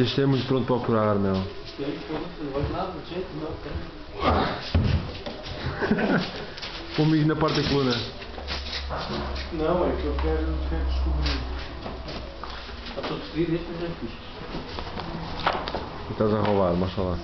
Este é muito pronto para procurar, meu. Não vais nada, gente, não, cara. Comigo na parte da coluna. Não, é que eu quero, quero descobrir. Está todo fedido, este já é fixe. Estás a roubar, mostra lá.